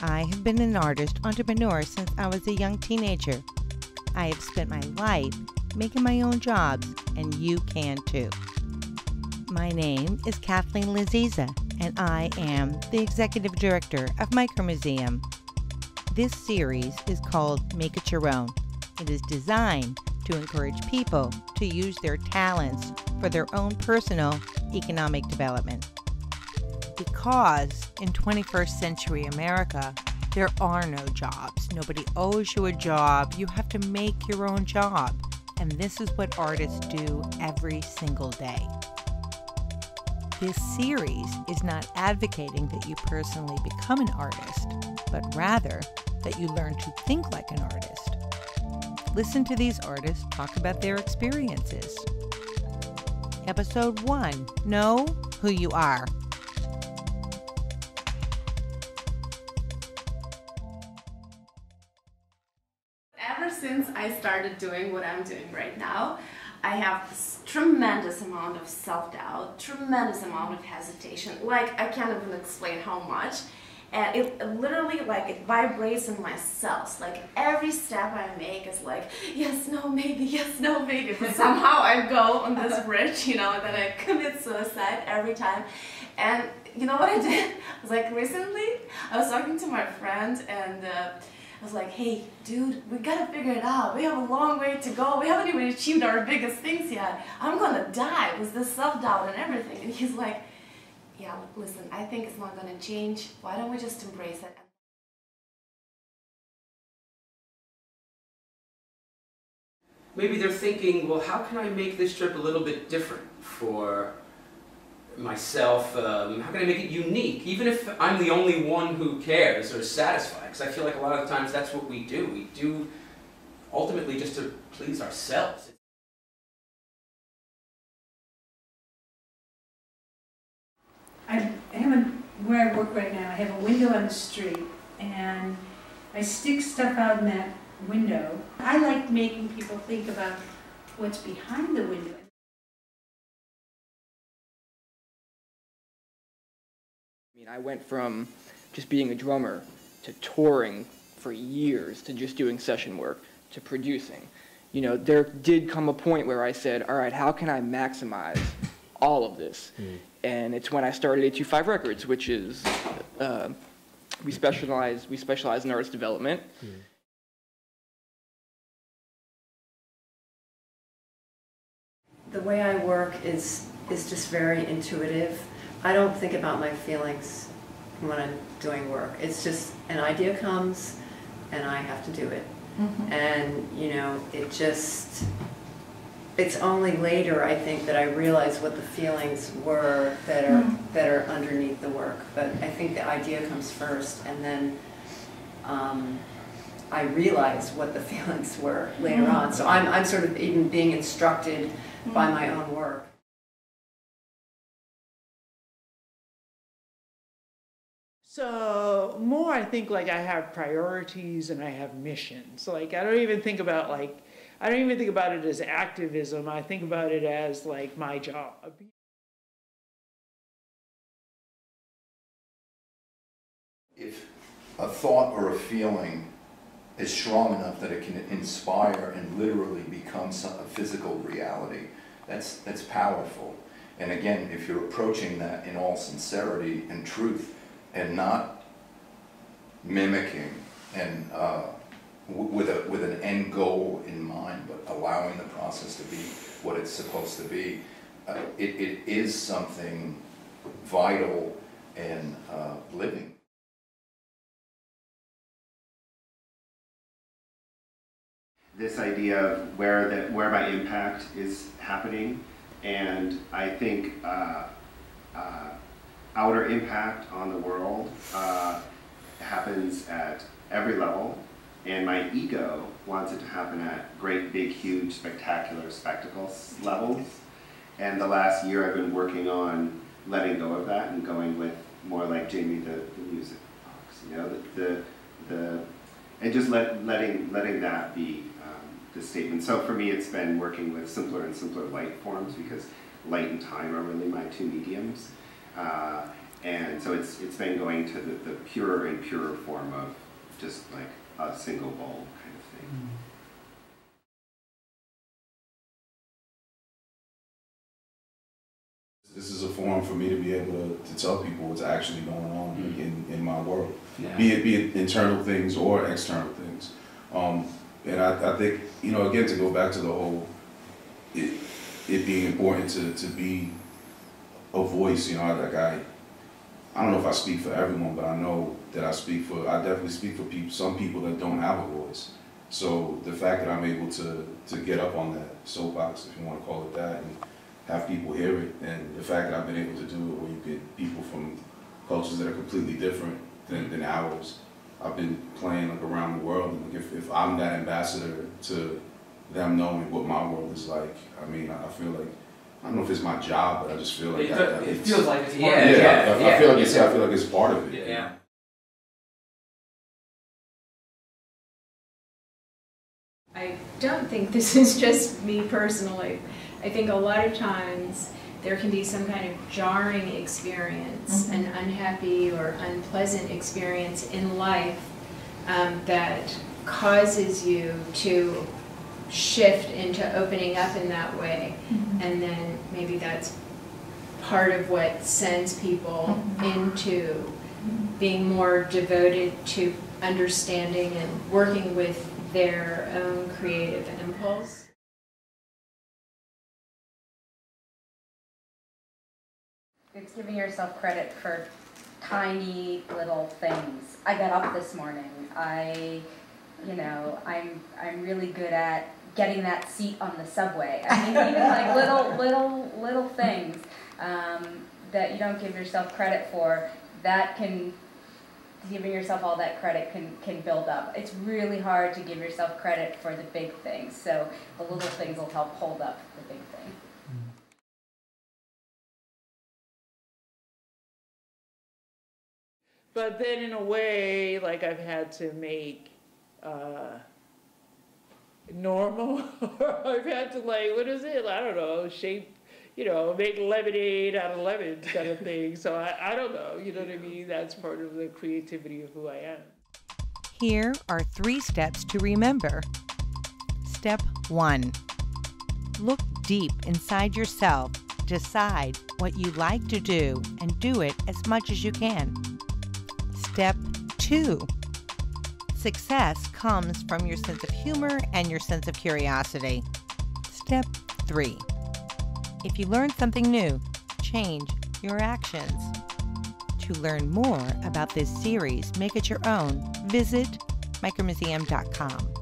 I have been an artist entrepreneur since I was a young teenager. I have spent my life making my own jobs, and you can too. My name is Kathleen Laziza, and I am the Executive Director of Micromuseum. This series is called Make It Your Own. It is designed to encourage people to use their talents for their own personal economic development because in 21st century America, there are no jobs. Nobody owes you a job. You have to make your own job. And this is what artists do every single day. This series is not advocating that you personally become an artist, but rather that you learn to think like an artist. Listen to these artists talk about their experiences. Episode 1 Know Who You Are. Since I started doing what I'm doing right now, I have this tremendous amount of self-doubt, tremendous amount of hesitation. Like, I can't even explain how much. And it literally, like, it vibrates in my cells. Like, every step I make is like, yes, no, maybe, yes, no, maybe. But somehow I go on this bridge, you know, and then I commit suicide every time. And you know what I did? Like, recently, I was talking to my friend and uh, I was like, hey, dude, we gotta figure it out. We have a long way to go. We haven't even achieved our biggest things yet. I'm gonna die with this self-doubt and everything. And he's like, yeah, listen, I think it's not gonna change. Why don't we just embrace it? Maybe they're thinking, well, how can I make this trip a little bit different for myself, um, how can I make it unique? Even if I'm the only one who cares or is satisfied, because I feel like a lot of times that's what we do. We do ultimately just to please ourselves. I have a, where I work right now, I have a window on the street, and I stick stuff out in that window. I like making people think about what's behind the window. Mean, I went from just being a drummer to touring for years to just doing session work to producing. You know, there did come a point where I said, all right, how can I maximize all of this? Mm. And it's when I started 825 Records, which is, uh, we specialize, we specialize in artist development. Mm. The way I work is, is just very intuitive. I don't think about my feelings when I'm doing work. It's just an idea comes and I have to do it. Mm -hmm. And, you know, it just, it's only later, I think, that I realize what the feelings were that are, mm -hmm. that are underneath the work. But I think the idea comes first and then um, I realize what the feelings were later mm -hmm. on. So I'm, I'm sort of even being instructed by mm-hmm. my own work. So more I think like I have priorities and I have missions. Like I don't even think about like I don't even think about it as activism. I think about it as like my job. If a thought or a feeling is strong enough that it can inspire and literally become some, a physical reality, that's, that's powerful. And again, if you're approaching that in all sincerity and truth, and not mimicking and uh, with, a, with an end goal in mind, but allowing the process to be what it's supposed to be, uh, it, it is something vital and uh, living. This idea of where, the, where my impact is happening, and I think uh, uh, outer impact on the world uh, happens at every level, and my ego wants it to happen at great, big, huge, spectacular spectacles levels. And the last year I've been working on letting go of that and going with more like Jamie the, the music box, you know, the, the, the and just let, letting, letting that be um, the statement. So for me it's been working with simpler and simpler light forms because light and time are really my two mediums. Uh, And so it's, it's been going to the, the purer and purer form of just like a single bowl kind of thing. This is a forum for me to be able to, to tell people what's actually going on Mhm. in, in my world. Yeah. Be it be it internal things or external things. Um, and I, I think, you know, again to go back to the whole it, it being important to, to be a voice, you know, like I I don't know if I speak for everyone, but I know that I speak for I definitely speak for people some people that don't have a voice. So the fact that I'm able to to get up on that soapbox, if you want to call it that, and have people hear it, and the fact that I've been able to do it where you get people from cultures that are completely different than, than ours. I've been playing like around the world, and if, if I'm that ambassador to them knowing what my world is like, I mean, I feel like I don't know if it's my job, but I just feel like It, I- does- I- it feels like it's yeah, part of it. I, I yeah, feel like yeah. it's I feel like it's part of it. Yeah, yeah. I don't think this is just me personally. I think a lot of times there can be some kind of jarring experience, an unhappy or unpleasant experience in life um, that causes you to shift into opening up in that way. Mm-hmm. And then maybe that's part of what sends people mm-hmm. into being more devoted to understanding and working with their own creative impulse. It's giving yourself credit for tiny little things. I got up this morning. I, you know, I'm I'm really good at getting that seat on the subway. I mean, even like little little little things um, that you don't give yourself credit for. That can giving yourself all that credit can can build up. It's really hard to give yourself credit for the big things. So the little things will help hold up the big thing. But then in a way, like I've had to make uh, normal, I've had to like, what is it? I don't know, shape, you know, make lemonade out of lemons kind of thing. So I, I don't know, you know what I mean? That's part of the creativity of who I am. Here are three steps to remember. Step 1 Look deep inside yourself. Decide what you like to do and do it as much as you can. Step 2 Success comes from your sense of humor and your sense of curiosity. Step 3 If you learn something new, change your actions. To learn more about this series, make it your own, visit micromuseum.com.